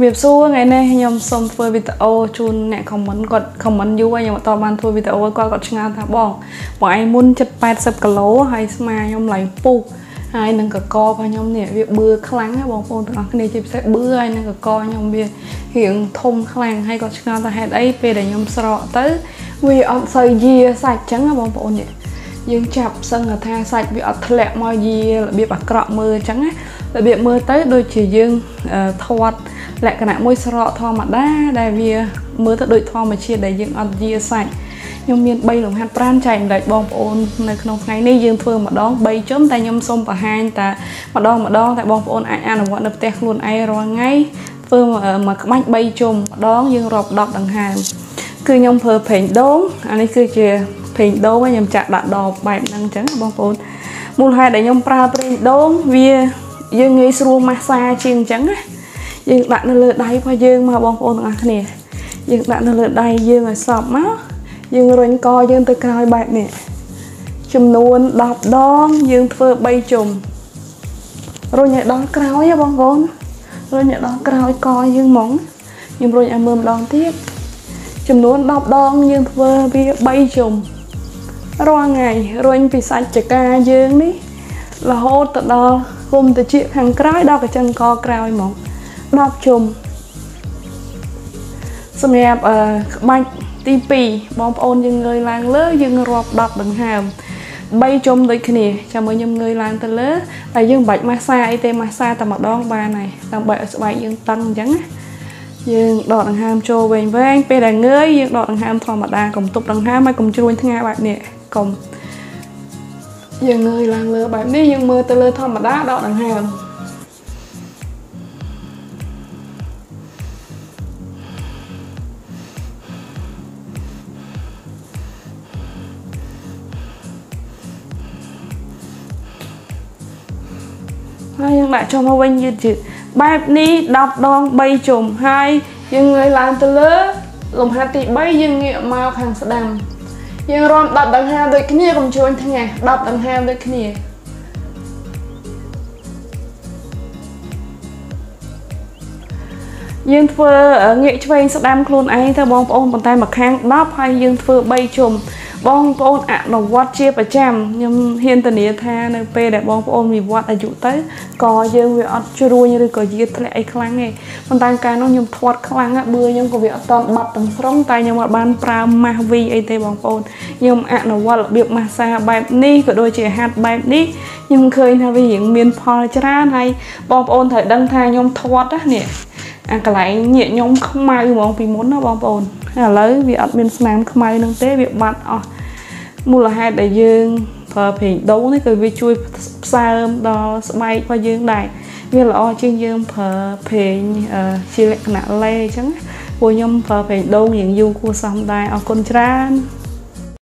ជំរាបសួរថ្ងៃនេះខ្ញុំសូមធ្វើវីដេអូជូនអ្នកខមមិនគាត់ខមមិនយូរហើយខ្ញុំអត់បានធ្វើវីដេអូគាត់គាត់ឆ្ងល់ថាបងបងឯងមុនចិត្ត80គីឡូហើយស្មាខ្ញុំឡើងពុះហើយនឹងកករបស់ខ្ញុំនេះវាបឿខ្លាំងណាបងប្អូនទាំងអស់គ្នាជាពិសេសបឿហើយនឹងកកខ្ញុំវារៀងធំខ្លាំងហើយគាត់ឆ្ងល់ថាហេតុអីពេលដែលខ្ញុំស្រកទៅវាអត់សូវយាសាច់ចឹងណាបងប្អូននេះ យើងចាប់សឹងថាសាច់វាអត់ធ្លាក់មកយារបៀបអាក្រក់មើលអញ្ចឹងណារបៀបមើលទៅដូចជាយើងធាត់លក្ខណៈមួយស្រកធម្មតាដែលវាមើលទៅដូចធម្មជាតិដែលយើងអត់យាសាច់ខ្ញុំមាន3លំហាត់ប្រានចែកម្ដេចបងប្អូននៅក្នុងថ្ងៃនេះយើងធ្វើម្ដង3ជុំតែខ្ញុំសូមបង្ហាញតែម្ដងម្ដងតែបងប្អូនអាចអនុវត្តនៅផ្ទះខ្លួនឯងរាល់ថ្ងៃធ្វើមួយក្បាច់3ជុំម្ដងយើងរាប់10ដង្ហើមគឺខ្ញុំប្រើប្រេងដូងអានេះគឺជា ប្រេងដូងខ្ញុំចាក់ដាក់ដបបែបហ្នឹងអញ្ចឹងបងប្អូនមូលហេតុដែលខ្ញុំប្រើប្រេងដូងវាយើងងាយស្រួលម៉ាស្សាជាងអញ្ចឹងណាយើងដាក់នៅលើដៃរបស់យើងមកបងប្អូនទាំងអស់គ្នាយើងដាក់នៅលើដៃយើងឲ្យសពមកយើងរុញកយើងទៅក្រោយបែបនេះចំនួន10ដងយើងធ្វើ3ជុំរុញឲ្យដល់ក្រោយហ៎បងប្អូនរុញឲ្យដល់ក្រោយកយើងហ្មងខ្ញុំរុញឲ្យមើលម្ដងទៀតចំនួន10ដងយើងធ្វើវា3ជុំ រាល់ថ្ងៃរុញពីសាច់ចកាយើងនេះរហូតទៅដល់គុំតិចខាងក្រោយដល់កញ្ចឹងកក្រោយហ្មង10ជុំសម្រាប់អឺក្បាច់ទី2បងប្អូនយើងងើយឡើងលើយើងរាប់10ដង្ហើម3ជុំដូចគ្នាចាំមើលខ្ញុំងើយឡើងទៅលើតែយើងមិនបាច់ម៉ាស្សាអីទេម៉ាស្សាតែម្ដងបានហើយដើម្បីឲ្យស្បែកយើងតឹងអញ្ចឹងណាយើងដកដង្ហើមចូលវែងវែងពេលដែលងើយយើងដកដង្ហើមធម្មតាកុំទប់ដង្ហើមហើយកុំជ្រួញថ្ងាបែបនេះ កុំយើងងើយឡើងលើបែបនេះយើងមើលទៅលើធម្មតាដកដង្ហើមហើយយើងដាក់ចុះមកវិញយឺតយឺតបែបនេះ10ដង3ជុំហើយយើងងើយឡើងទៅលើលំហាត់ទី3យើងងាកមកខាងស្ដាំ យើងរាំ10ដង្ហើមដូចគ្នាកុំជួញថ្ងៃ10ដង្ហើមដូចគ្នាយើងធ្វើងាកឆ្វេងស្ដាំខ្លួនឯងទៅបងប្អូនប៉ុន្តែមួយខាង10ហើយយើងធ្វើ3ជុំ បងប្អូនអនុវត្តជាប្រចាំខ្ញុំហ៊ានធានាថានៅពេលដែលបងប្អូនវិវត្តអាយុទៅក៏យើងវាអត់ជ្រួញឬក៏យាធ្លាក់អីខ្លាំងទេប៉ុន្តែកាលនោះខ្ញុំធាត់ខ្លាំងបឿខ្ញុំក៏វាអត់តន់បាត់ទាំងស្រុងតែខ្ញុំអត់បានប្រើម៉ាស់វីអីទេបងប្អូនខ្ញុំអនុវត្តរបៀបម៉ាស្សាបែបនេះក៏ដូចជាហាត់បែបនេះខ្ញុំឃើញថាវារៀងមានផលច្រើនហើយបងប្អូនត្រូវដឹងថាខ្ញុំធាត់ណានេះ អាកន្លែងញាកខ្ញុំខ្មៅហ្មងពីមុនណាបងប្អូនឥឡូវវាអត់មានស្នាមខ្មៅនឹងទេវាបាត់អស់មូលហេតុដែលយើងប្រើប្រេងដូងនេះគឺវាជួយផ្សើមដល់ស្បែករបស់យើងដែរវាល្អជាងយើងប្រើប្រេងជាលក្ខណៈលេអញ្ចឹងព្រោះខ្ញុំប្រើប្រេងដូងរៀងយូរគួរសមដែរអរគុណច្រើន